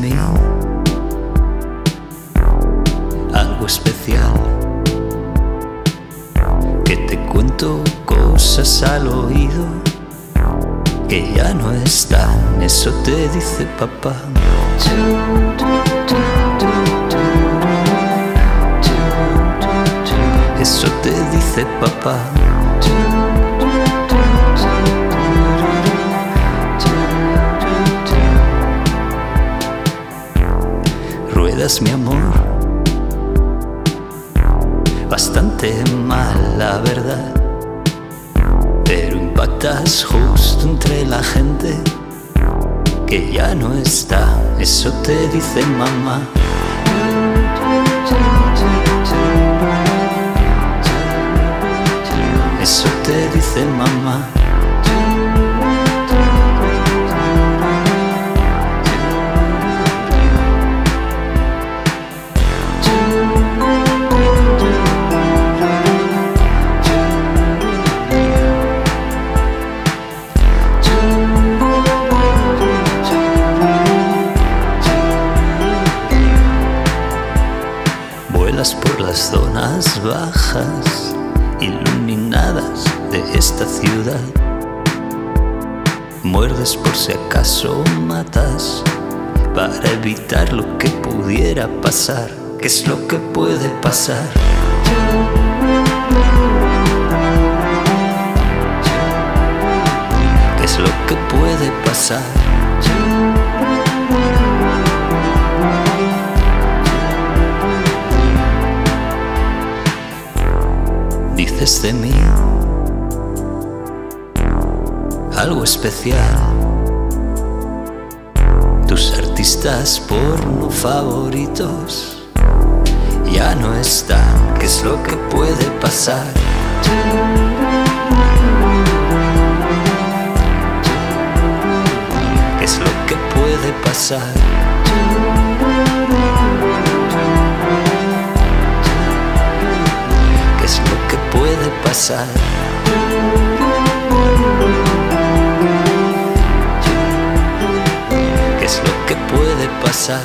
mí algo especial. Que te cuento cosas al oído que ya no están, eso te dice papá. Eso te dice papá. Ruedas mi amor, bastante mal la verdad, pero impactas justo entre la gente que ya no está, eso te dice mamá. Eso te dice mamá. Las zonas bajas, iluminadas de esta ciudad. Muerdes por si acaso matas, para evitar lo que pudiera pasar. ¿Qué es lo que puede pasar? ¿Qué es lo que puede pasar? De mí algo especial. Tus artistas porno favoritos ya no están. ¿Qué es lo que puede pasar? ¿Qué es lo que puede pasar? Pasar? ¿Qué es lo que puede pasar?